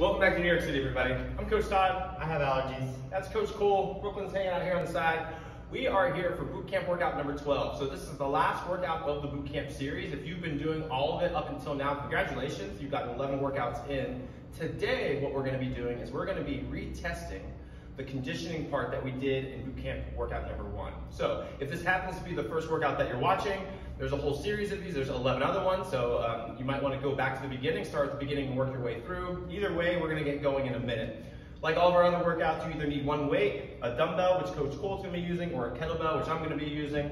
Welcome back to New York City, everybody. I'm Coach Todd. I have allergies. That's Coach Cole. Brooklyn's hanging out here on the side. We are here for boot camp workout number 12. So this is the last workout of the boot camp series. If you've been doing all of it up until now, congratulations. You've gotten 11 workouts in. Today, what we're gonna be doing is we're gonna be retesting the conditioning part that we did in boot camp workout number one. So if this happens to be the first workout that you're watching, there's a whole series of these. There's 11 other ones, so um, you might want to go back to the beginning, start at the beginning and work your way through. Either way, we're going to get going in a minute. Like all of our other workouts, you either need one weight, a dumbbell, which Coach Cole's going to be using, or a kettlebell, which I'm going to be using.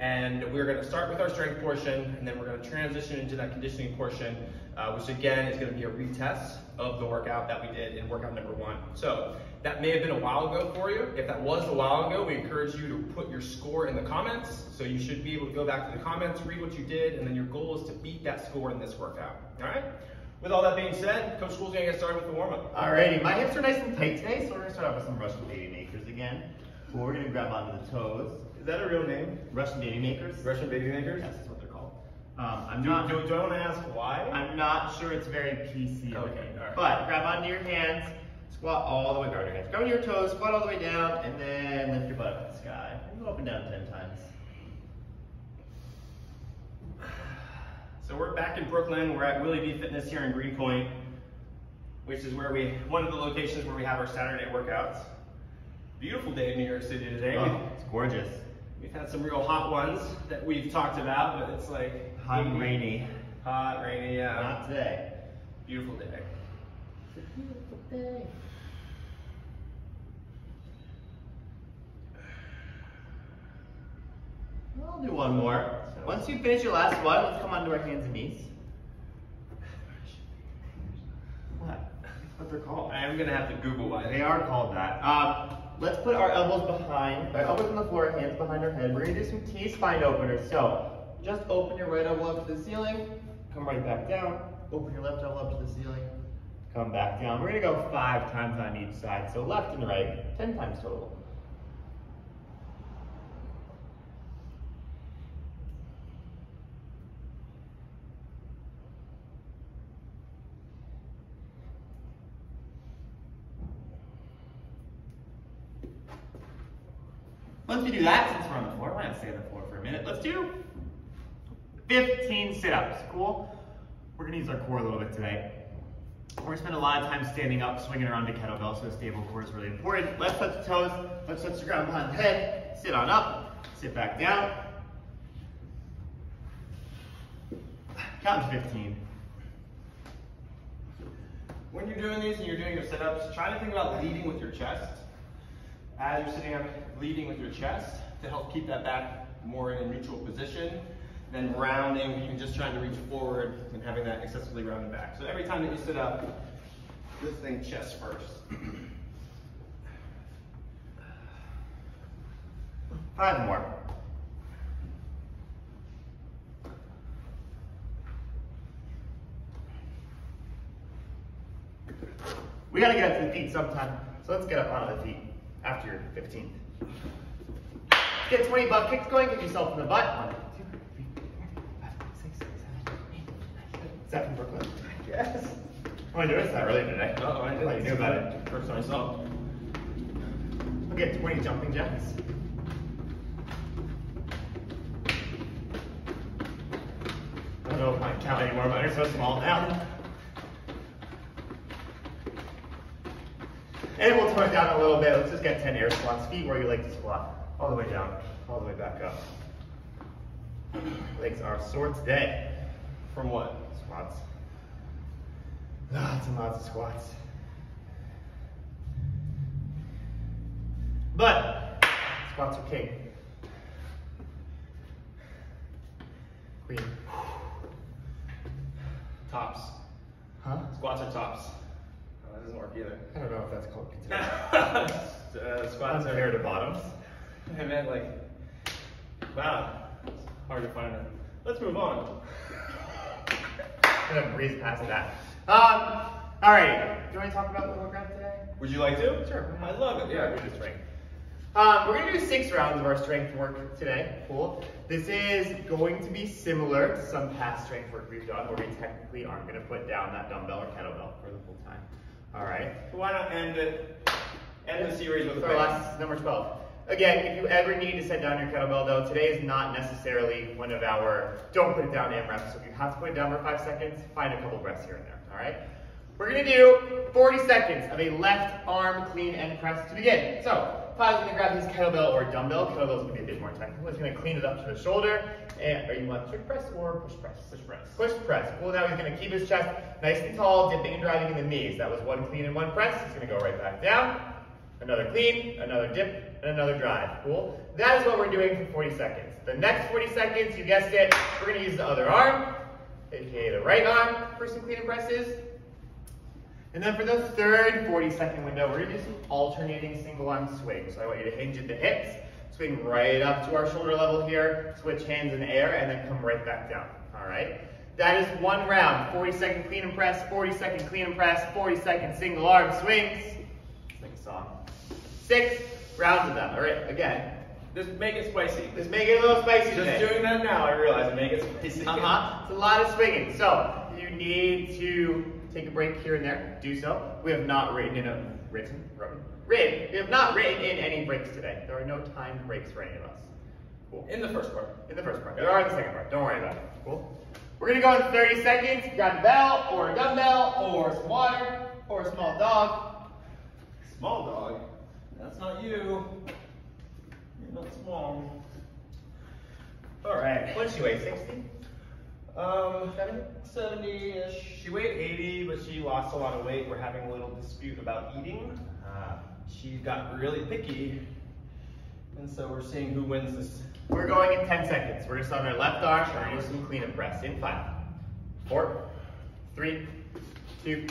And we're going to start with our strength portion, and then we're going to transition into that conditioning portion, uh, which again is going to be a retest of the workout that we did in workout number one. So that may have been a while ago for you. If that was a while ago, we encourage you to put your score in the comments. So you should be able to go back to the comments, read what you did, and then your goal is to beat that score in this workout. All right? With all that being said, Coach Cole's gonna get started with the warm-up. Alrighty, my hips are nice and tight today, so we're gonna start off with some Russian baby makers again. Well, we're gonna grab onto the toes. Is that a real name? Russian baby makers? Russian baby makers? Yes, that's what they're called. Um, I'm Do, not. do, do I want to ask why? I'm not sure it's very PC. Okay. But grab onto your hands, squat all the way, guard your hands. Grab onto your toes, squat all the way down, and then lift your butt up to the sky. And go up and down ten times. So we're back in Brooklyn. We're at Willie B Fitness here in Greenpoint, which is where we, one of the locations where we have our Saturday workouts. Beautiful day in New York City today. Oh, it's gorgeous. We've had some real hot ones that we've talked about, but it's like Hot and rainy. Hot, rainy, yeah. Not today. Beautiful day. It's a beautiful day. I'll do one more. Once you finish your last one, let's come onto our hands and knees. What? That's what they're called. I'm gonna have to Google why They are called that. Um, let's put our elbows behind, our elbows on the floor, hands behind our head. We're gonna do some T spine openers. So, just open your right elbow up to the ceiling, come right back down. Open your left elbow up to the ceiling, come back down. We're gonna go five times on each side. So left and right, 10 times total. Once we do that, since we're on the floor, we're gonna stay on the floor for a minute. Let's do 15 sit-ups, cool? We're gonna use our core a little bit today. We're gonna spend a lot of time standing up, swinging around the kettlebell, so stable core is really important. Left touch the toes, left touch the ground behind the head, sit on up, sit back down. Count to 15. When you're doing these and you're doing your sit-ups, try to think about leading with your chest. As you're sitting up, leading with your chest to help keep that back more in a neutral position. Then rounding and just trying to reach forward and having that excessively rounded back. So every time that you sit up, this thing chest first. Five more. We gotta get up to the feet sometime, so let's get up onto the feet after your 15th. Get 20 butt kicks going, get yourself in the butt. One, two, three, four, five, six, seven, eight, nine, ten. Is that from Brooklyn? Yes. Oh, I noticed that earlier today. Oh, I didn't knew about it. First time I saw it. We'll get 20 jumping jacks. I don't know if I can count anymore, mine are so small now. And we'll tone it down a little bit. Let's just get 10 air squats. Feet where you like to squat. All the way down, all the way back up. Legs are sore today. From what? Squats. Lots and lots of squats. But squats are king. Queen. Tops. Huh? Squats are tops. Oh, that doesn't work either. I don't know if that's called uh, squats are Unfair to bottoms. I meant like, wow, it's hard to find them. Let's move on. I'm gonna breeze past that. Um, all right. Do you want to talk about the workout today? Would you like to? Sure. I love it. Yeah. we're just strength. Um, we're gonna do six rounds of our strength work today. Cool. This is going to be similar to some past strength work we've done, where we technically aren't gonna put down that dumbbell or kettlebell for the full time. All right. So why not end it, end the series with a For last number 12. Again, if you ever need to set down your kettlebell though, today is not necessarily one of our don't put it down AMRAPs. So if you have to put it down for five seconds, find a couple breaths here and there, all right? We're gonna do 40 seconds of a left arm clean and press to begin. So, Tyler's gonna grab his kettlebell or dumbbell. Kettlebell's gonna be a bit more technical. He's gonna clean it up to the shoulder. And, or you want switch press or push press? Push press. Push press. Cool, now he's gonna keep his chest nice and tall, dipping and driving in the knees. That was one clean and one press. He's gonna go right back down. Another clean, another dip, and another drive. Cool? That is what we're doing for 40 seconds. The next 40 seconds, you guessed it, we're gonna use the other arm, aka the right arm for some clean and presses. And then for the third 40 second window, we're gonna do some alternating single arm swings. So I want you to hinge at the hips, swing right up to our shoulder level here, switch hands in the air, and then come right back down, all right? That is one round, 40 second clean and press, 40 second clean and press, 40 second single arm swings. Like a song. Six rounds of them, all right, again. Just make it spicy. Let's make it a little spicy Just today. doing that now, I realize, make it spicy. Uh-huh. It's a lot of swinging. So you need to take a break here and there. Do so. We have not written in a written, written, written. We have not written in any breaks today. There are no timed breaks for any of us. Cool. In the first part. In the first part. There are in the second part. Don't worry about it. Cool. We're gonna go in 30 seconds. Grab a bell or a dumbbell or some water or a small dog. Small dog. That's not you. You're not small. All right. What does she weigh? 60? Um, 70-ish. She weighed 80, but she lost a lot of weight. We're having a little dispute about eating. Uh, She got really picky, and so we're seeing who wins this. We're going in 10 seconds. We're just on our left arm. We're gonna do some clean and press in five, four, three, two,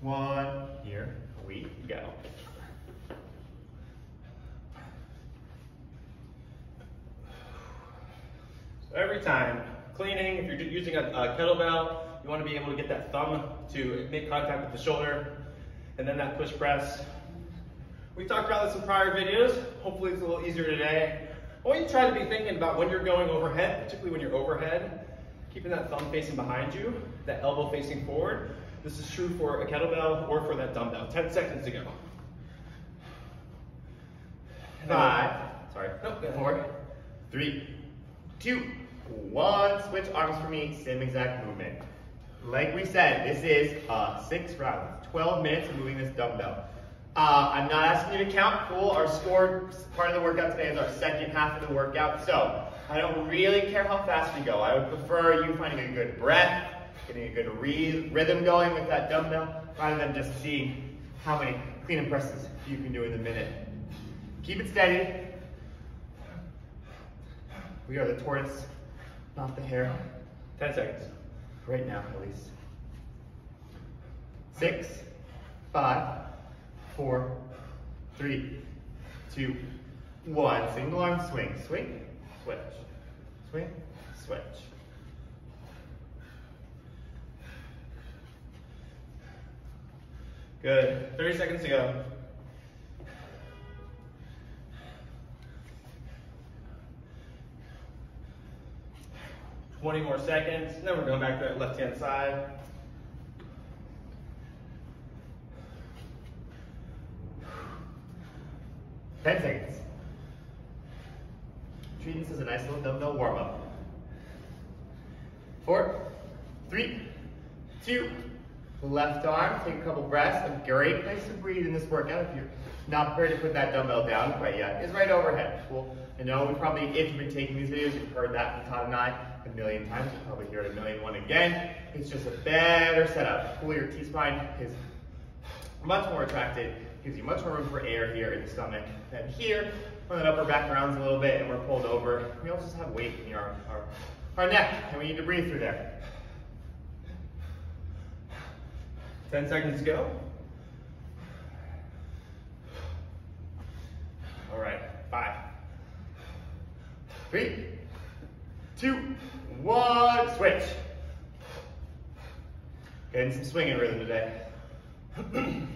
one. Here we go. Every time, cleaning, if you're using a, a kettlebell, you want to be able to get that thumb to make contact with the shoulder, and then that push press. We talked about this in prior videos. Hopefully it's a little easier today. I want you to try to be thinking about when you're going overhead, particularly when you're overhead, keeping that thumb facing behind you, that elbow facing forward. This is true for a kettlebell or for that dumbbell. 10 seconds to go. Five, sorry, Nope, four, three, two, one. Switch arms for me, same exact movement. Like we said, this is uh, six rounds, 12 minutes of moving this dumbbell. Uh, I'm not asking you to count, cool. Our score part of the workout today is our second half of the workout, so I don't really care how fast you go. I would prefer you finding a good breath, getting a good rhythm going with that dumbbell, rather than just seeing how many clean and presses you can do in a minute. Keep it steady. We are the tortoise, not the hare. 10 seconds. Right now, at least. Six, five, four, three, two, one. Single arm swing. Swing, switch. Swing, switch. Good. 30 seconds to go. Twenty more seconds. Then we're going back to that left-hand side. Ten seconds. Treat this as a nice little dumbbell warm up. Four, three, two, left arm, take a couple breaths. A great place to breathe in this workout if you're not prepared to put that dumbbell down quite yet is right overhead. Cool. I know we probably, if you've been taking these videos, you've heard that from Todd and I a million times. You'll probably hear it a million one again. It's just a better setup. Cool, your T-spine is much more attracted, gives you much more room for air here in the stomach than here. When that upper back rounds a little bit and we're pulled over, we also just have weight in our, our, our neck and we need to breathe through there. 10 seconds to go. All right, five. Three, two, one, switch. Getting some swinging rhythm today.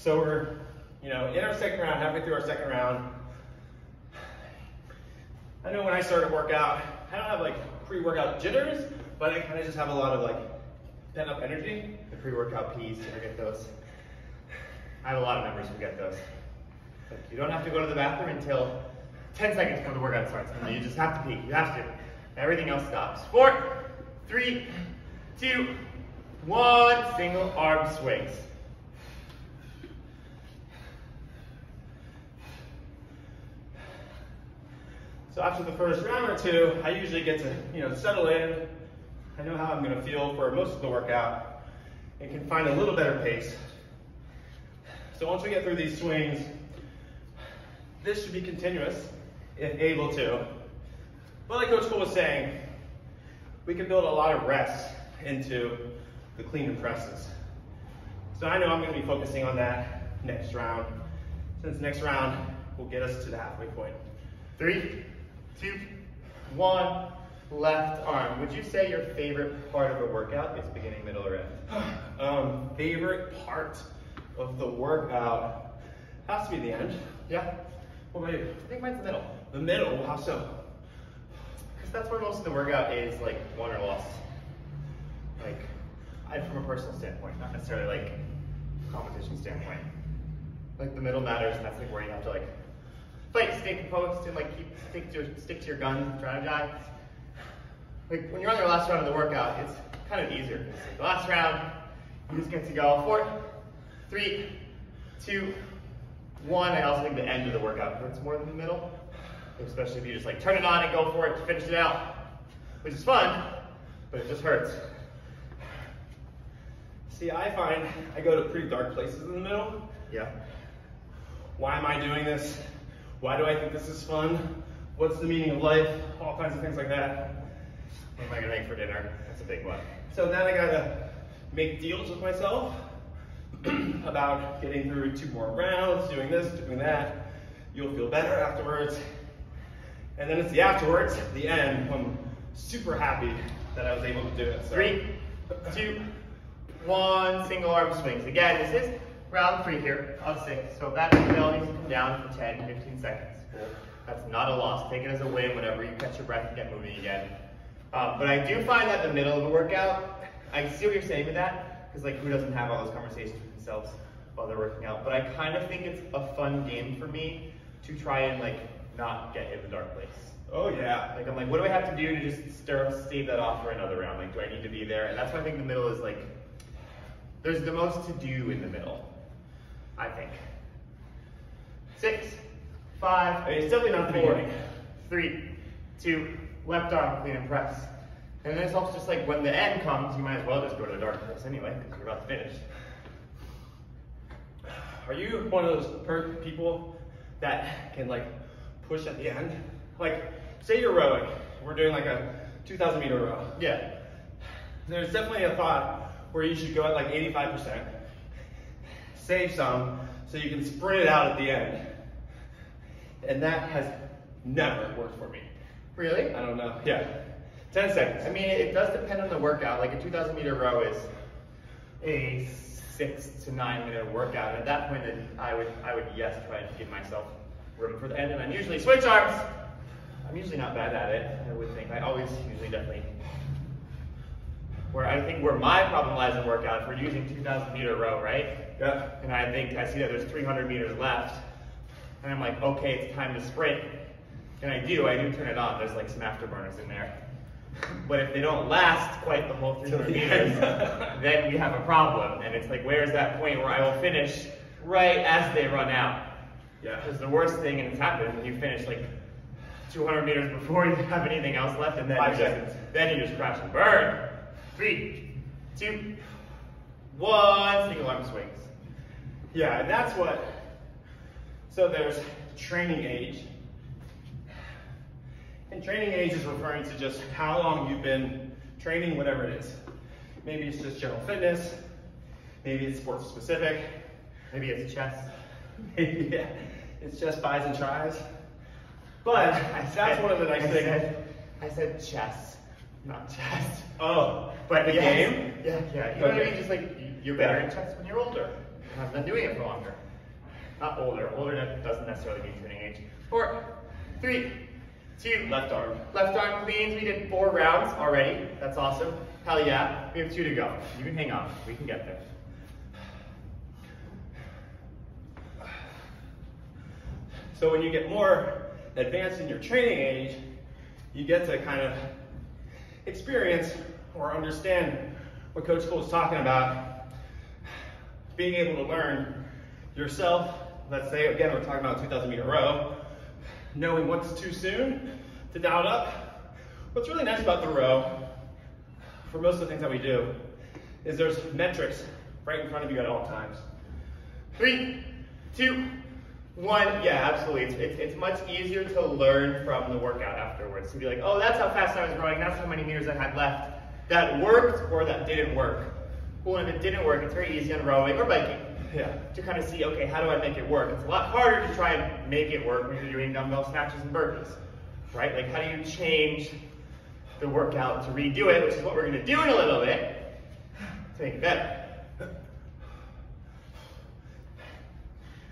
So we're, you know, in our second round, halfway through our second round. I know when I started workout, I don't have like pre-workout jitters, but I kind of just have a lot of like pent up energy. The pre-workout peas, you get those? I have a lot of members who get those. Like, you don't have to go to the bathroom until 10 seconds before the workout starts. And you just have to pee. You have to. Everything else stops. Four, three, two, one. Single arm swings. So after the first round or two, I usually get to, you know, settle in. I know how I'm gonna feel for most of the workout and can find a little better pace. So once we get through these swings, this should be continuous if able to. But like Coach Cole was saying, we can build a lot of rest into the clean and presses. So I know I'm gonna be focusing on that next round, since next round will get us to the halfway point. Three, two, one. Left arm. Would you say your favorite part of a workout is beginning, middle, or end? Um, favorite part of the workout has to be the end. Yeah. What about you? I think mine's the middle. The middle, how so? Because that's where most of the workout is like won or lost. Like, I from a personal standpoint, not necessarily like competition standpoint. Like the middle matters, and that's like where you have to like fight, stay composed, and like keep stick to your, stick to your gun, strategize. Like when you're on your last round of the workout, it's kind of easier. Like the last round, you just get to go four, three, two, one. I also think the end of the workout hurts more than the middle, especially if you just like turn it on and go for it, to finish it out, which is fun, but it just hurts. See, I find I go to pretty dark places in the middle. Yeah. Why am I doing this? Why do I think this is fun? What's the meaning of life? All kinds of things like that. What am I gonna make for dinner? That's a big one. So then I gotta make deals with myself about getting through two more rounds, doing this, doing that. You'll feel better afterwards. And then it's the afterwards, the end, I'm super happy that I was able to do it. So. Three, two, one. Single arm swings. Again, this is round three here of six. So that needs to come down for 10, 15 seconds. That's not a loss. Take it as a win whenever you catch your breath and get moving again. Um, but I do find that the middle of the workout, I see what you're saying with that, because like who doesn't have all those conversations with themselves while they're working out? But I kind of think it's a fun game for me to try and like not get in the dark place. Oh yeah. Like I'm like, what do I have to do to just stir, stave that off for another round? Like, do I need to be there? And that's why I think the middle is like, there's the most to do in the middle. I think. Six, five, it's definitely not the beginning. three, two, left arm, clean and press. And then it's also just like when the end comes, you might as well just go to the dark place anyway, because you're about to finish. Are you one of those per- people that can like push at the end? Like, say you're rowing, we're doing like a 2,000 meter row. Yeah. There's definitely a thought where you should go at like 85%, save some, so you can sprint it out at the end. And that has never worked for me. Really? I don't know. Yeah. 10 seconds. I mean, it does depend on the workout. Like a 2,000 meter row is a six to nine minute workout. And at that point, I would, I would yes, try to give myself room for the end. And then usually switch arms. I'm usually not bad at it. I would think. I always usually definitely. Where I think where my problem lies in workout, if we're using 2,000 meter row, right? Yeah. And I think I see that there's 300 meters left, and I'm like, okay, it's time to sprint. And I do, I do turn it on. There's like some afterburners in there. But if they don't last quite the whole 300 the meters, then we have a problem. And it's like, where's that point where I will finish right as they run out? Yeah. Because the worst thing, and it's happened, when you finish like 200 meters before you have anything else left, and then Five you just- seconds. then you just crash and burn. Three, two, one. Single arm swings. Yeah, and that's what. So there's training age. And training age is referring to just how long you've been training, whatever it is. Maybe it's just general fitness. Maybe it's sports specific. Maybe it's chess, Maybe yeah, it's just buys and tries. But that's said- one of the nice I things. Said, I said chess, not chess. Oh, but the Yes. game? Yeah, yeah. You know what I mean? Just like you- you're better at chess when you're older. I've been doing it for longer. Not older. Older doesn't necessarily mean training age. Four, three, two. Left arm. Left arm cleans. We did four rounds already. That's awesome. Hell yeah. We have two to go. You can hang on. We can get there. So when you get more advanced in your training age, you get to kind of experience or understand what Coach Cole is talking about. Being able to learn yourself, let's say, again, we're talking about 2,000 meter row, knowing what's too soon to doubt up. What's really nice about the row, for most of the things that we do, is there's metrics right in front of you at all times. Three, two, one. Yeah, absolutely. It's, it's, it's much easier to learn from the workout afterwards. To be like, oh, that's how fast I was growing. That's how many meters I had left. That worked or that didn't work. Well, if it didn't work, it's very easy on rowing or biking. Yeah. To kind of see, okay, how do I make it work? It's a lot harder to try and make it work when you're doing dumbbell snatches and burpees, right? Like, how do you change the workout to redo it, which is what we're going to do in a little bit, to make it better.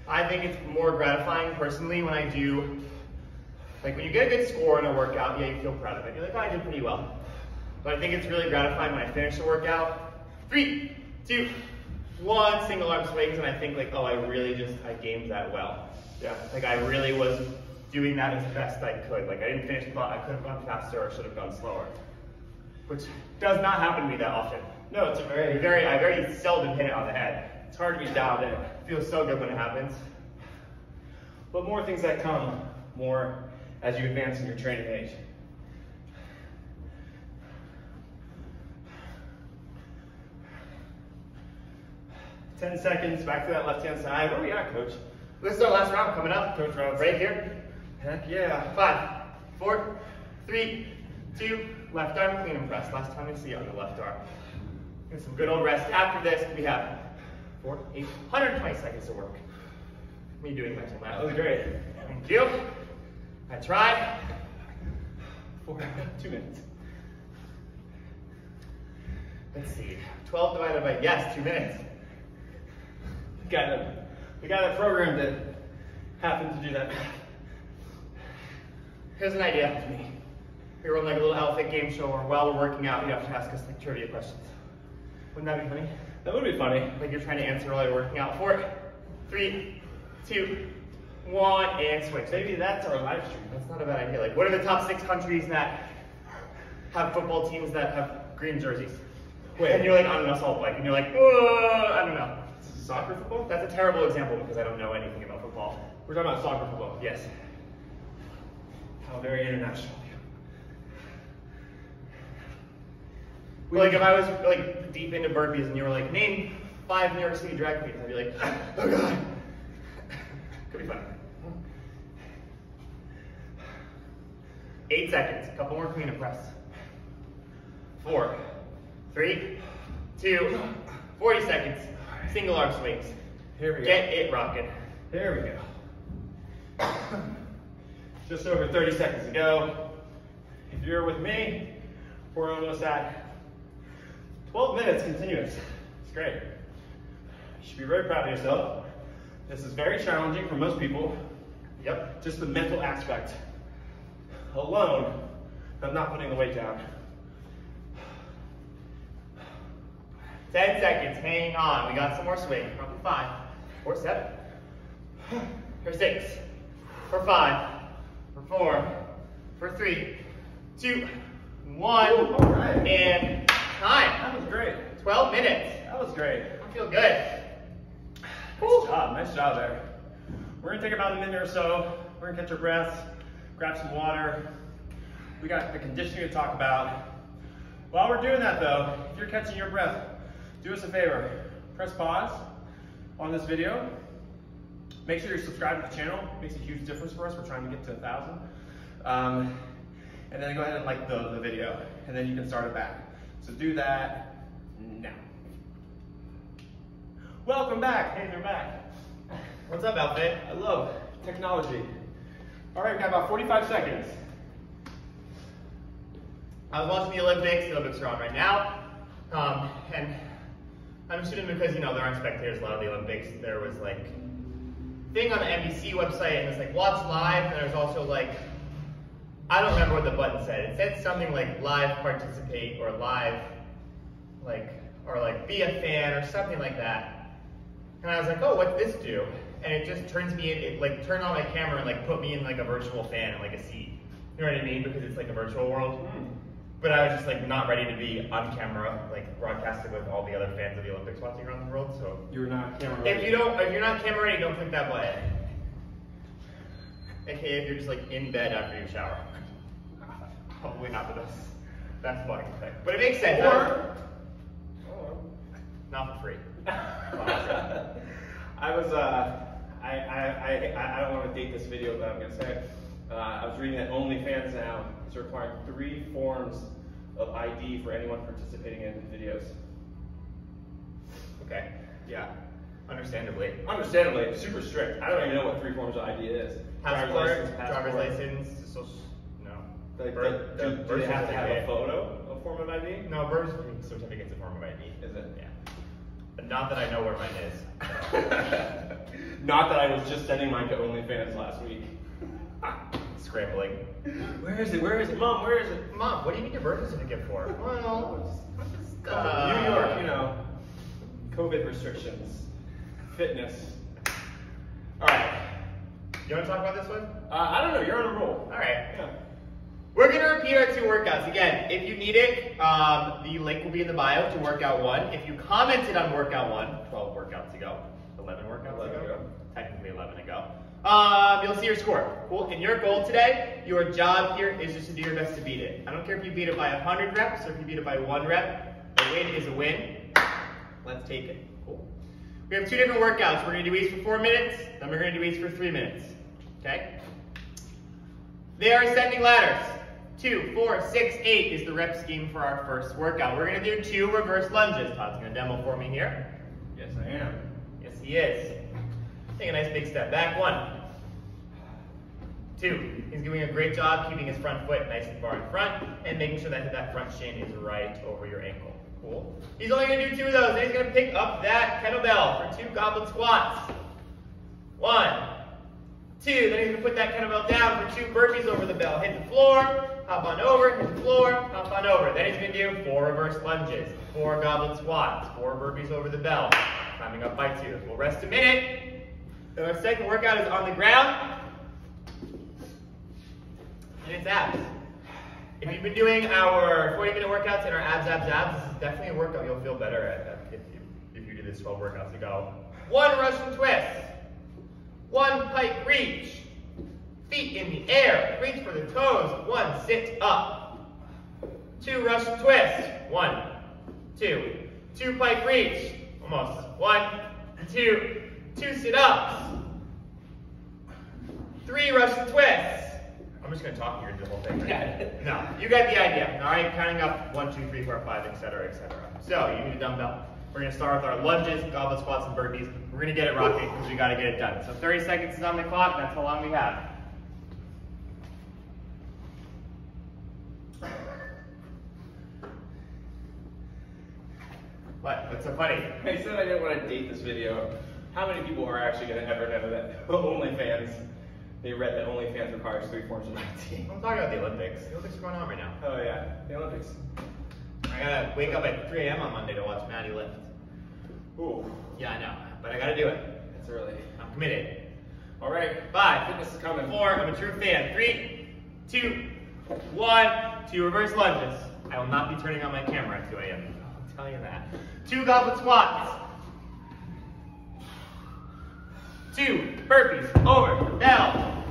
I think it's more gratifying personally when I do, like when you get a good score in a workout, yeah, you feel proud of it. You're like, oh, I did pretty well. But I think it's really gratifying when I finish the workout. Three, two, one, single arm swings, and I think like, oh, I really just, I gamed that well. Yeah, like I really was doing that as best I could. Like I didn't finish the thought, I could have gone faster or should have gone slower. Which does not happen to me that often. No, it's a very, Very, I very seldom hit it on the head. it's hard to be dialed in. Feels so good when it happens. But more things that come more as you advance in your training age. Ten seconds, back to that left-hand side. Where we at, coach? This is our last round coming up. Coach round. Right here. Heck yeah. Five, four, three, two, left arm clean and press. Last time I see you on the left arm. Get some good old rest. After this, we have four, eight, 120 seconds of work. Me doing mental math. That was great. Thank you. I tried. Four, two minutes. Let's see. 12 divided by, yes, two minutes. Guy that, the guy that programmed it happened to do that. Here's an idea to me. We run like a little outfit game show where while we're working out, you have to ask us like trivia questions. Wouldn't that be funny? That would be funny. Like you're trying to answer while you're working out. Four, three, two, one, and switch. Maybe that's our live stream. That's not a bad idea. Like, what are the top six countries that have football teams that have green jerseys? Wait. And you're like on an assault bike, and you're like, I don't know. Soccer football? That's a terrible example because I don't know anything about football. We're talking about soccer football. Yes. How very international. Well, like if I was like deep into burpees and you were like, name five New York City drag queens, I'd be like, oh god. Could be fun. Eight seconds. A couple more clean and press. Four, three, two, 40 seconds. Single arm swings. Here we go. Get it rocking. There we go. Just over 30 seconds to go. If you're with me, we're almost at 12 minutes continuous. It's great. You should be very proud of yourself. This is very challenging for most people. Yep. Just the mental aspect alone of not putting the weight down. 10 seconds. Hang on. We got some more swing. Probably five. Or seven. For six. For five. For four. For three. Two. One. Ooh, right. And time. That was great. 12 minutes. That was great. I feel good. Nice job, nice job there. We're gonna take about a minute or so. We're gonna catch our breath, grab some water. We got the conditioning to talk about. While we're doing that though, if you're catching your breath, do us a favor. Press pause on this video. Make sure you're subscribed to the channel. It makes a huge difference for us. We're trying to get to a thousand. Um, and then go ahead and like the, the video, and then you can start it back. So do that now. Welcome back. Hey, they're back. What's up, outfit? I love technology. All right, we got about 45 seconds. I was watching the Olympics. The Olympics are on right now. Um, and I'm assuming because, you know, there aren't spectators a lot of the Olympics, there was like thing on the NBC website and it's like watch live and there's also like I don't remember what the button said. It said something like live participate or live, like, or like be a fan or something like that. And I was like, oh, what's this do? And it just turns me in, it like turned on my camera and like put me in like a virtual fan in like a seat. You know what I mean? Because it's like a virtual world. Hmm. But I was just like not ready to be on camera, like broadcasted with all the other fans of the Olympics watching around the world. So You're not camera Ready. if you don't, if you're not camera ready, don't click that button. Okay, if you're just like in bed after you shower. Probably not the best. That's funny. But it makes sense. Or, not for free. I was, uh, I, I, I, I don't want to date this video, but I'm going to say it. Uh, I was reading that OnlyFans now is requiring three forms of ID for anyone participating in videos. Okay. Yeah. Understandably. Understandably, super strict. I don't even know what three forms of ID is. Passport, driver's license, social, no. Like, Birth- do, the do birth they have to have a photo, a form of ID? No, birth certificate's a form of ID. Is it? Yeah. But not that I know where mine is. Not that I was just sending mine to OnlyFans last week. Scrambling. Where is it? Where is it? Mom, where is it? Mom, what do you need your birth certificate for? Well, just, New York, you know. COVID restrictions. Fitness. Alright. You want to talk about this one? Uh, I don't know, you're on a roll. All right. Yeah. We're gonna repeat our two workouts again. If you need it, um, the link will be in the bio to workout one. If you commented on workout one, 12 workouts ago, 11 workouts 11 ago, ago. technically 11 ago, um, you'll see your score. Cool. And your goal today, your job here is just to do your best to beat it. I don't care if you beat it by 100 reps or if you beat it by one rep. A win is a win. Let's take it. Cool. We have two different workouts. We're gonna do each for four minutes, then we're gonna do each for three minutes. Okay? They are ascending ladders. Two, four, six, eight is the rep scheme for our first workout. We're gonna do two reverse lunges. Todd's gonna demo for me here. Yes, I am. Yes, he is. Take a nice big step back. One. Two. He's doing a great job keeping his front foot nice and far in front and making sure that that front shin is right over your ankle. Cool. He's only gonna do two of those, and he's gonna pick up that kettlebell for two goblet squats. One, two. Then he's gonna put that kettlebell down for two burpees over the bell. Hit the floor, hop on over, hit the floor, hop on over. Then he's gonna do four reverse lunges, four goblet squats, four burpees over the bell, climbing up by two. We'll rest a minute. Then our second workout is on the ground, and it's abs. If you've been doing our 40 minute workouts and our abs, abs, abs, this is definitely a workout you'll feel better at if you, if you do this 12 workouts ago. One Russian twist. One pike reach. Feet in the air. Reach for the toes. One sit up. Two Russian twist. One, two. Two pike reach. Almost. One, two. Two sit ups. Three Russian twists. I'm just gonna talk here the whole thing. Right? no, you got the idea. All right, counting up one, two, three, four, five, etc., etc. So you need a dumbbell. We're gonna start with our lunges, goblet squats, and burpees. We're gonna get it rocking because we gotta get it done. So 30 seconds is on the clock. That's how long we have. What? What's so funny? I said I didn't want to date this video. How many people are actually going to ever know that OnlyFans, they read that OnlyFans requires three forms of ID? I'm talking about the Olympics. The Olympics are going on right now. Oh yeah, the Olympics. I gotta wake up at 3 a.m. on Monday to watch Mattie lift. Ooh, Yeah, I know, but I gotta do it. It's early. I'm committed. All right, Five, fitness is coming. four, I'm a true fan. Three, two, one. Two reverse lunges. I will not be turning on my camera at 2 a.m. I'll tell you that. Two goblet squats. Two burpees over the bell.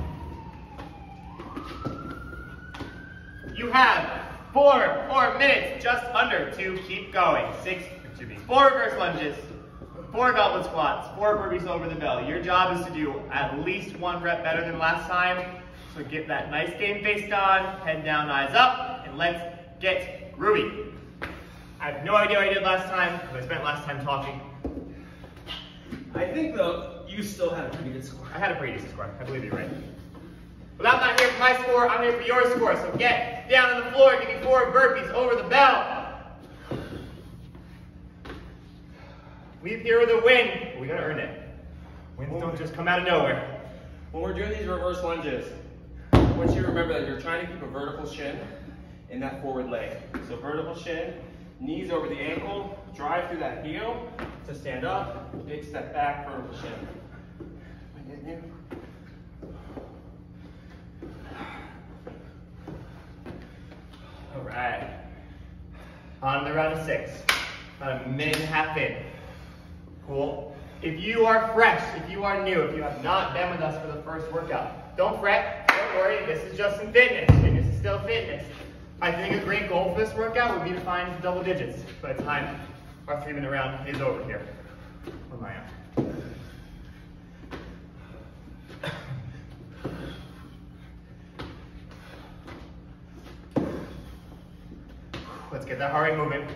You have four more minutes, just under, to keep going. Six, excuse me, four reverse lunges, four goblet squats, four burpees over the bell. Your job is to do at least one rep better than last time. So get that nice game face on, head down, eyes up, and let's get groovy. I have no idea what I did last time, because I spent last time talking. I think though, you still had a pretty good score. I had a pretty decent score, I believe you're right. But I'm not here for my score, I'm here for your score. So get down on the floor, give me four burpees over the bell. Leave here with a win. But we gotta earn it. Wins don't just come out of nowhere. When we're doing these reverse lunges, want you to remember that you're trying to keep a vertical shin in that forward leg. So vertical shin, knees over the ankle, drive through that heel to stand up, big step back, vertical shin. All right. On the round of six. About a minute and a half in. Cool. If you are fresh, if you are new, if you have not been with us for the first workout, don't fret, don't worry, this is just some fitness. Fitness is still fitness. I think a great goal for this workout would be to find double digits by the time our three minute round is over here. Where am I at? Let's get that heart rate moving.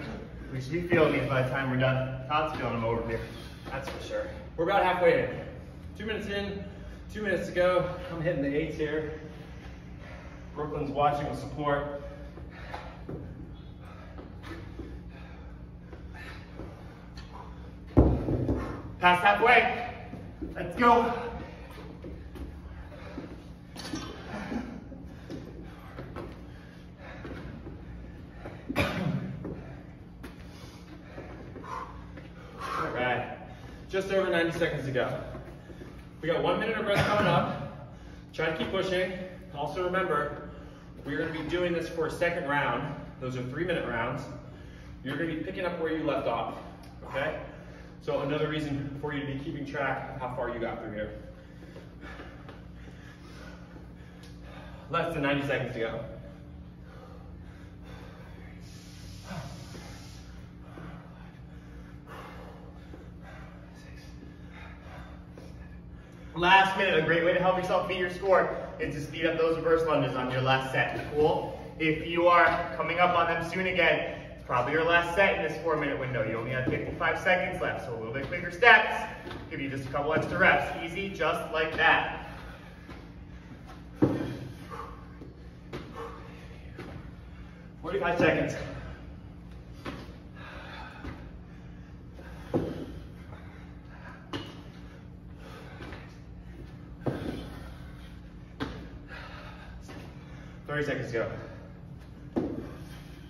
We should be feeling these by the time we're done. Todd's feeling them over here. That's for sure. We're about halfway in. Two minutes in, two minutes to go. I'm hitting the eights here. Brooklyn's watching with support. Past halfway. Let's go. All right, just over 90 seconds go. We got one minute of rest coming up. Try to keep pushing. Also remember, we're gonna be doing this for a second round. Those are three minute rounds. You're gonna be picking up where you left off, okay? So another reason for you to be keeping track of how far you got through here. Less than 90 seconds to go. Last minute, a great way to help yourself beat your score is to speed up those reverse lunges on your last set. Cool? If you are coming up on them soon again, it's probably your last set in this four minute window. You only have 55 seconds left, so a little bit quicker steps. Give you just a couple extra reps. Easy, just like that. Forty-five seconds. Thirty seconds to go.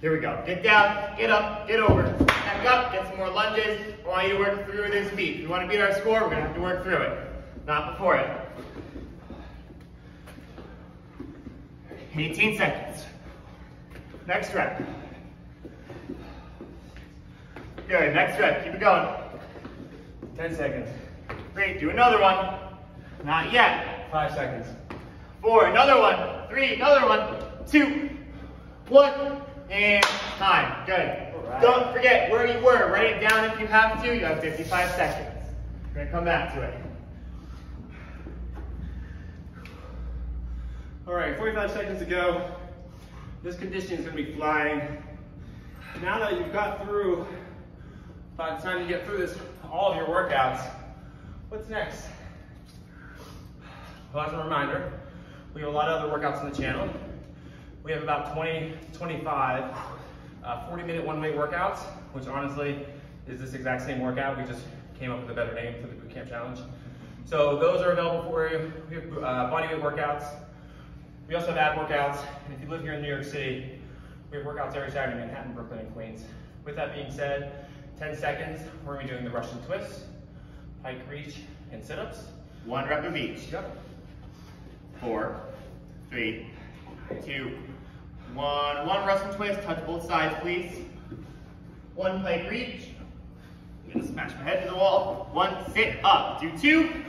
Here we go. Get down, get up, get over. Back up, get some more lunges. I want you to work through this beat. If we want to beat our score, we're going to have to work through it, not before it. 18 seconds. Next rep. Good, next rep. Keep it going. 10 seconds. Great, do another one. Not yet. Five seconds. Four, another one. Three, another one. Two, one, and time. Good. Right. Don't forget where you were. Write it down if you have to. You have 55 seconds. We're gonna come back to it. All right, 45 seconds to go. This condition is gonna be flying. Now that you've got through, by the time you get through this, all of your workouts, what's next? Well, as a reminder, we have a lot of other workouts on the channel. We have about 20, 25, uh, 40 minute one way workouts, which honestly is this exact same workout. We just came up with a better name for the bootcamp challenge. So those are available for you. We have uh, bodyweight workouts. We also have ab workouts. And if you live here in New York City, we have workouts every Saturday in Manhattan, Brooklyn, and Queens. With that being said, 10 seconds, we're gonna be doing the Russian twist, pike reach, and sit-ups. One rep of each. Yep. Four, three, two, one. One Russian twist. Touch both sides, please. One plank reach. I'm gonna smash my head to the wall. One sit up. Do two.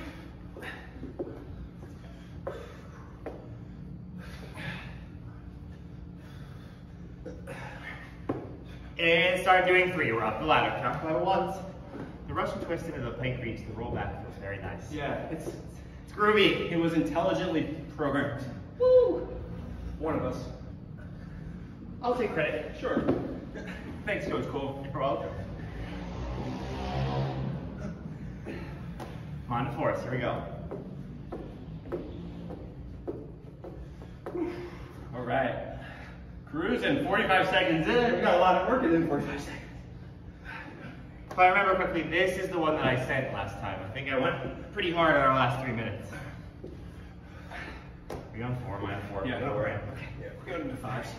And start doing three. We're up the ladder. Count by once. The Russian twist into the plank reach, the rollback feels very nice. Yeah, It's groovy. it was intelligently programmed. Woo! One of us. I'll take credit. Sure. Thanks, Coach Cole. You're welcome. Come on to force. Here we go. All right. Cruising, 45 seconds in. We got a lot of work in 45 seconds. If I remember correctly, this is the one that I sent last time. I think I went pretty hard on our last three minutes. Are you on four? Am I on four? Yeah, no, we're in. Okay. Yeah, we're going into fives.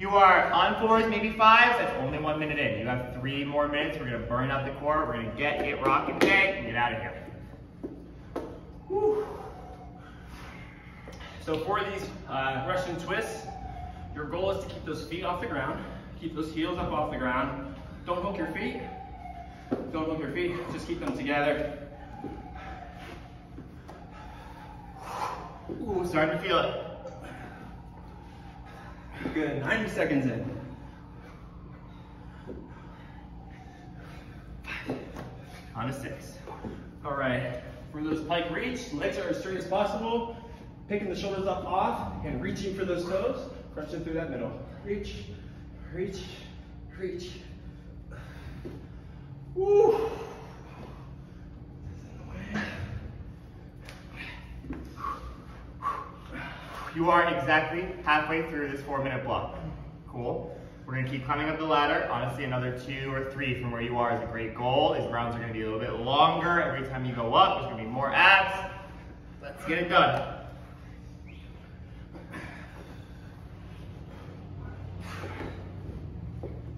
You are on fours, maybe fives. That's only one minute in. You have three more minutes. We're gonna burn out the core. We're gonna get it rocking today and get out of here. Whew. So for these uh, Russian twists, your goal is to keep those feet off the ground, keep those heels up off the ground. Don't hook your feet. Don't move your feet. Just keep them together. Ooh, starting to feel it. Good. 90 seconds in. On a six. All right. For those pike reach, legs are as straight as possible. Picking the shoulders up off and reaching for those toes. Crunching through that middle. Reach, reach, reach. Woo. You are exactly halfway through this four minute block. Cool. We're gonna keep climbing up the ladder. Honestly, another two or three from where you are is a great goal. These rounds are gonna be a little bit longer. Every time you go up, there's gonna be more abs. Let's get it done.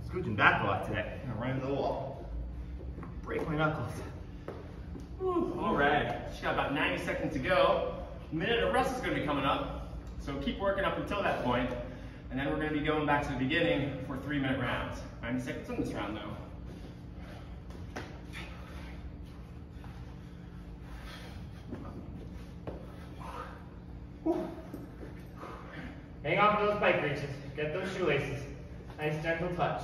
Scooching back a lot today. I'm into the wall. Break my knuckles. Whew, all right, just got about 90 seconds to go. A Minute of rest is gonna be coming up, so keep working up until that point, and then we're gonna be going back to the beginning for three minute rounds. 90 seconds in this round though. Hang on for those pike reaches. Get those shoelaces. Nice gentle touch.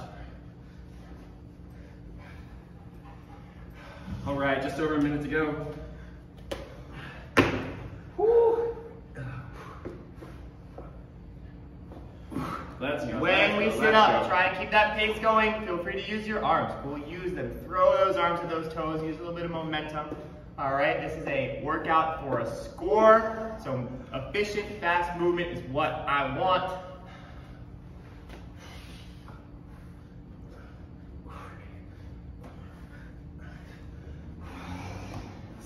All right, just over a minute to go. Let's go. When we go, sit up, go. try and keep that pace going. Feel free to use your arms. We'll use them. Throw those arms to those toes. Use a little bit of momentum. All right, this is a workout for a score. So efficient, fast movement is what I want.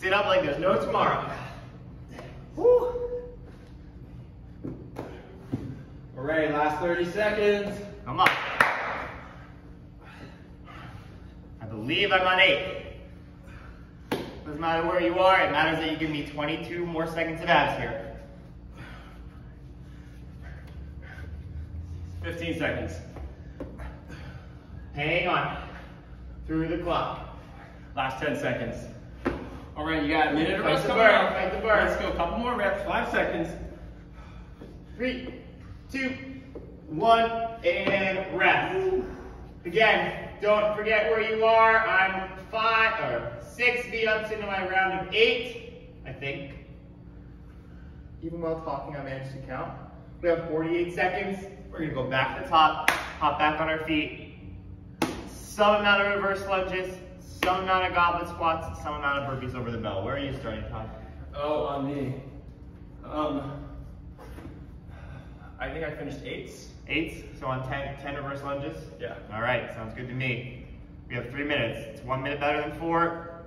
Sit up like there's no tomorrow. Woo. All right, last 30 seconds. Come on. I believe I'm on eight. Doesn't matter where you are, it matters that you give me 22 more seconds of abs here. 15 seconds. Hang on. Through the clock. Last 10 seconds. All right, you got a minute of rest the coming burn, up. fight the burn. Let's go, a couple more reps, five seconds. Three, two, one, and rest. Again, don't forget where you are. I'm five or six beat ups into my round of eight, I think. Even while talking, I managed to count. We have 48 seconds. We're gonna go back to the top, hop back on our feet. Some amount of reverse lunges, some amount of goblet squats, some amount of burpees over the bell. Where are you starting, Todd? Oh, on me. Um, I think I finished eights. Eights, so on 10, 10 reverse lunges? Yeah. All right, sounds good to me. We have three minutes. It's one minute better than four.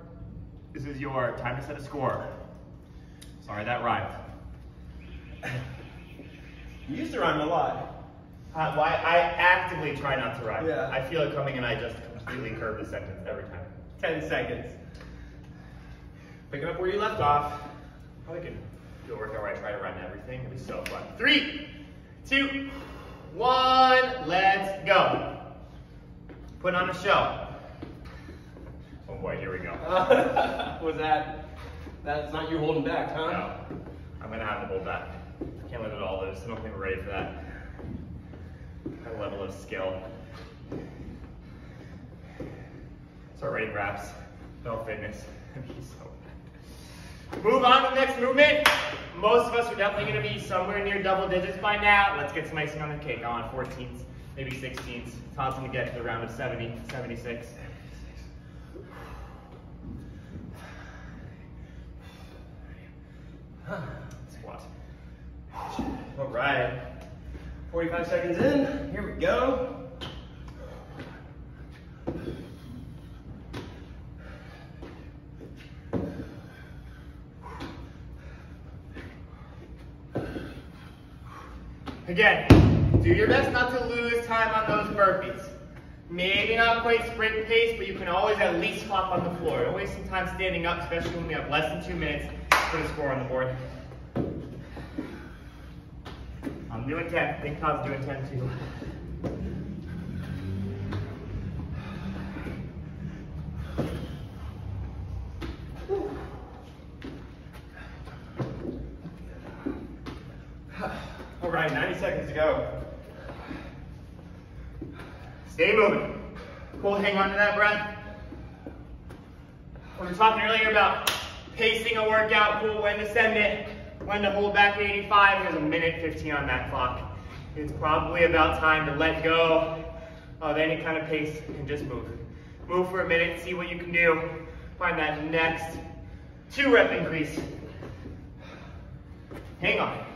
This is your time to set a score. Sorry, that rhymed. You used to rhyme a lot. Uh, why I actively try not to rhyme. Yeah. I feel it coming and I just completely curve the sentence every time. 10 seconds. Picking up where you left off. Probably could do a workout where I try to run everything. It'd be so fun. Three, two, one, let's go. Put on a show. Oh boy, here we go. Was that, that's not you holding back, huh? No, I'm gonna have to hold back. I Can't let it all loose. I don't think we're ready for that. That level of skill. Start writing raps. No fitness. So. Move on to the next movement. Most of us are definitely gonna be somewhere near double digits by now. Let's get some icing on the cake. On 14s, maybe 16s. Todd's gonna get to the round of 70, 76. Squat. All right. 45 seconds in. Here we go. Again, do your best not to lose time on those burpees. Maybe not quite sprint pace, but you can always at least hop on the floor. Don't waste some time standing up, especially when we have less than two minutes for the score on the board. I'm doing 10. I think Todd's doing 10 too. All right, 90 seconds to go. Stay moving. Cool, hang on to that breath. We were talking earlier about pacing a workout, cool, when to send it, when to hold back to 85. There's a minute 15 on that clock. It's probably about time to let go of any kind of pace and just move. Move for a minute, see what you can do. Find that next two rep increase. Hang on.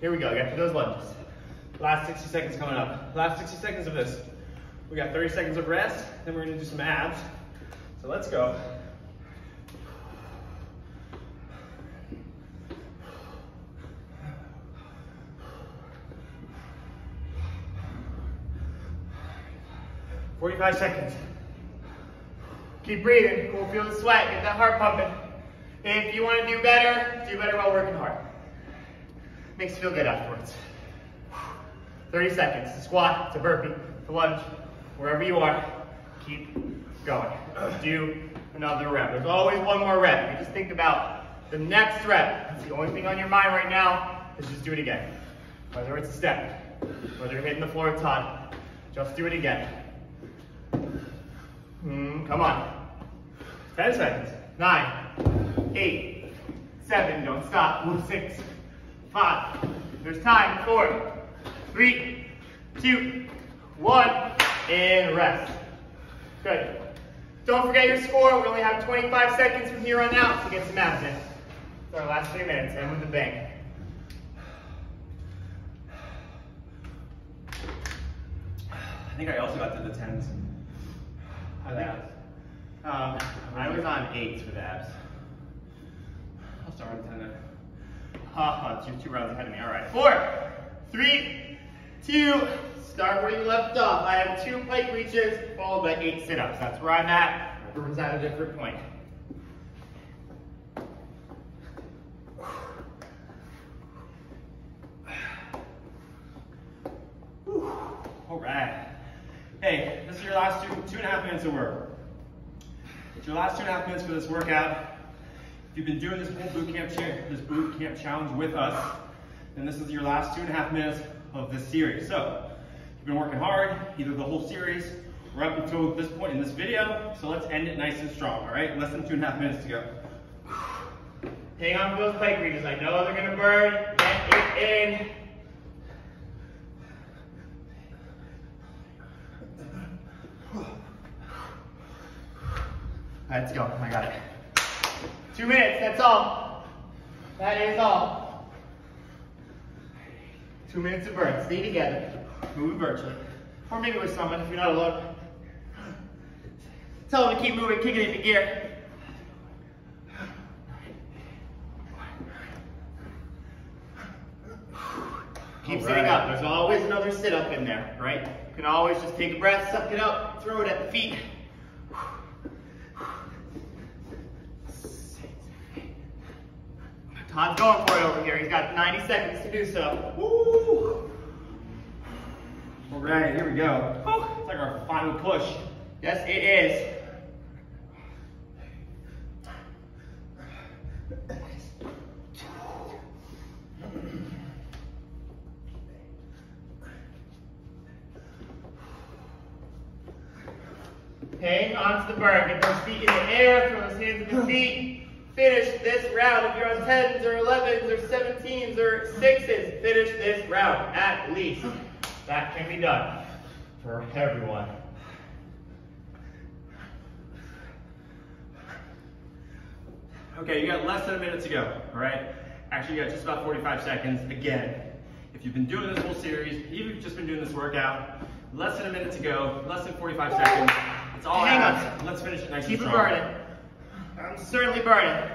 Here we go, get to those lunges. Last 60 seconds coming up. Last 60 seconds of this. We got 30 seconds of rest, then we're gonna do some abs. So let's go. Forty-five seconds. Keep breathing. We'll feel the sweat. Get that heart pumping. If you want to do better, do better while working hard. Makes you feel good afterwards. 30 seconds. A squat, it's a burpee, a lunge. Wherever you are, keep going. Do another rep. There's always one more rep. You just think about the next rep. That's the only thing on your mind right now is just do it again. Whether it's a step, whether you're hitting the floor with Todd, just do it again. Mm, come on. 10 seconds. Nine, eight, seven, don't stop. Move six, five. There's time. Four, three, two, one, and rest. Good. Don't forget your score. We only have 25 seconds from here on out to get some abs in. It's our last three minutes. End with a bang. I think I also got to the tens. How that? Um, I was on eights for the abs. I'll start with ten then. Ha ha, two, two rounds ahead of me. All right. Four, three, two, start where you left off. I have two pike reaches followed by eight sit-ups. That's where I'm at. Everyone's at a different point. All right. Hey, this is your last two, two and a half minutes of work. It's your last two and a half minutes for this workout. You've been doing this whole boot camp, this boot camp challenge with us, then this is your last two and a half minutes of this series. So, you've been working hard, either the whole series or up until this point in this video. So let's end it nice and strong, all right? Less than two and a half minutes to go. Hang on for those pike reaches. I know they're gonna burn. Get it in. Let's go. I got it. Two minutes, that's all. That is all. Two minutes of burn. Stay together. Move virtually. Or maybe with someone if you're not alone. Tell them to keep moving, kick it into gear. Keep All sitting up. There's always another sit up in there, right? You can always just take a breath, suck it up, throw it at the feet. Todd's going for it over here. He's got 90 seconds to do so. Woo! All right, here we go. It's like our final push. Yes, it is. Hang on to the burn. Get those feet in the air. Throw those hands at the feet. Finish this round. If you're on 10s or 11s or 17s or 6s, finish this round at least. That can be done for everyone. Okay, you got less than a minute to go, all right? Actually, you got just about 45 seconds. Again, if you've been doing this whole series, even if you've just been doing this workout, less than a minute to go, less than 45 seconds. It's all Hang abs. on. Let's finish it nice Keep it and strong. burning. I'm certainly burning.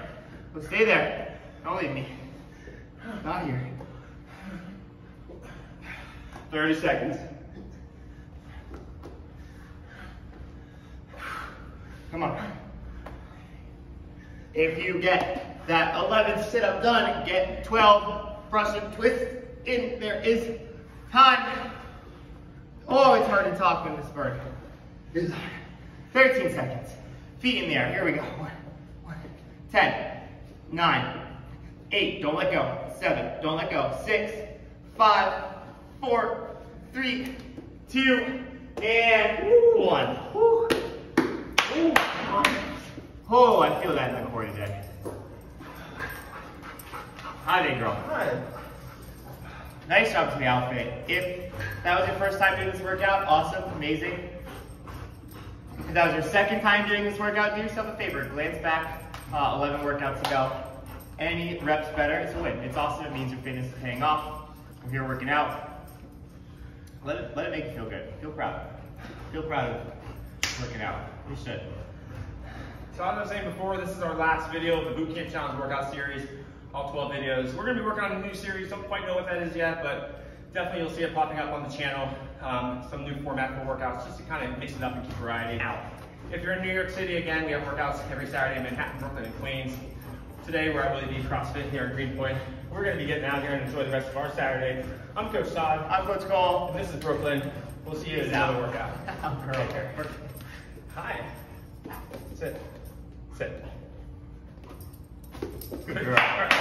But stay there. Don't leave me. Not here. 30 seconds. Come on. If you get that 11 sit-up done, get 12 Russian twist in. There is time. Oh, it's hard to talk when this bird is hard. 13 seconds. Feet in the air. Here we go. One, 10, 9, 8, don't let go. 7, don't let go. 6, 5, 4, 3, 2, and 1. Woo. Ooh. Oh, I feel that in the core today. Hi there, girl. Hi. Nice job to the outfit. If that was your first time doing this workout, awesome, amazing. If that was your second time doing this workout, do yourself a favor. Glance back, uh, 11 workouts ago. Any reps better, it's a win. It's awesome, it means your fitness is paying off. If you're working out, let it, let it make you feel good. Feel proud. Feel proud of working out. You should. So as I was saying before, this is our last video of the Boot Camp Challenge workout series, all 12 videos. We're gonna be working on a new series, don't quite know what that is yet, but definitely you'll see it popping up on the channel. Um, some new format for workouts, just to kind of mix it up and keep variety. Now, if you're in New York City, again, we have workouts every Saturday in Manhattan, Brooklyn, and Queens. Today, we're at Willie B CrossFit here in Greenpoint. We're gonna be getting out here and enjoy the rest of our Saturday. I'm Coach Todd, I'm Coach Cole. and this is Brooklyn. We'll see you in another workout. I'm Take Pearl. care. Hi. Sit. Sit. Good girl.